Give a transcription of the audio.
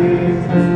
Jesus.